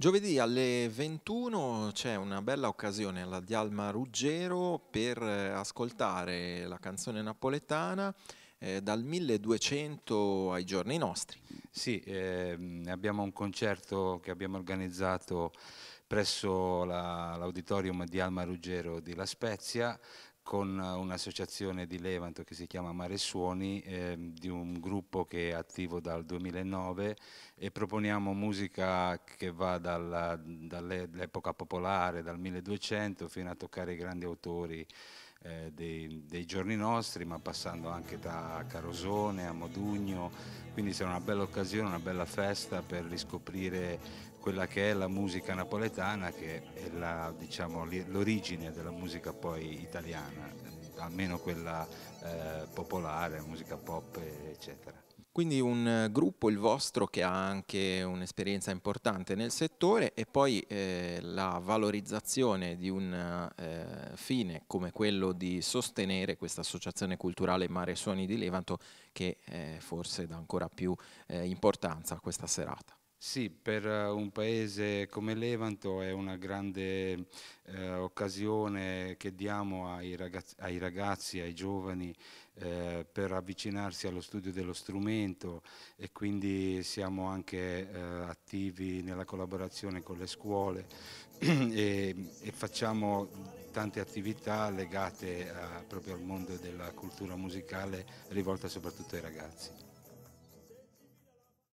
Giovedì alle 21 c'è una bella occasione alla Dialma Ruggero per eh, ascoltare la canzone napoletana eh, dal 1200 ai giorni nostri. Sì, eh, abbiamo un concerto che abbiamo organizzato presso l'auditorium di Alma Ruggero di La Spezia con un'associazione di Levanto che si chiama Mare Suoni, eh, di un gruppo che è attivo dal 2009 e proponiamo musica che va dall'epoca popolare, dal 1200 fino a toccare i grandi autori eh, dei, dei, giorni nostri, ma passando anche da Carosone a Modugno, quindi sarà una bella occasione, una bella festa per riscoprire quella che è la musica napoletana, che è la, diciamo, l'origine della musica poi italiana, almeno quella eh, popolare, musica pop, eccetera. Quindi un eh, gruppo, il vostro, che ha anche un'esperienza importante nel settore e poi eh, la valorizzazione di un eh, fine come quello di sostenere questa associazione culturale Mare Suoni di Levanto che eh, forse dà ancora più importanza a questa serata. Sì, per eh, un paese come Levanto è una grande eh, occasione che diamo ai ragazzi, ai, ragazzi, ai giovani eh, per avvicinarsi allo studio dello strumento e quindi siamo anche eh, attivi nella collaborazione con le scuole e, e facciamo tante attività legate a, proprio al mondo della cultura musicale rivolta soprattutto ai ragazzi.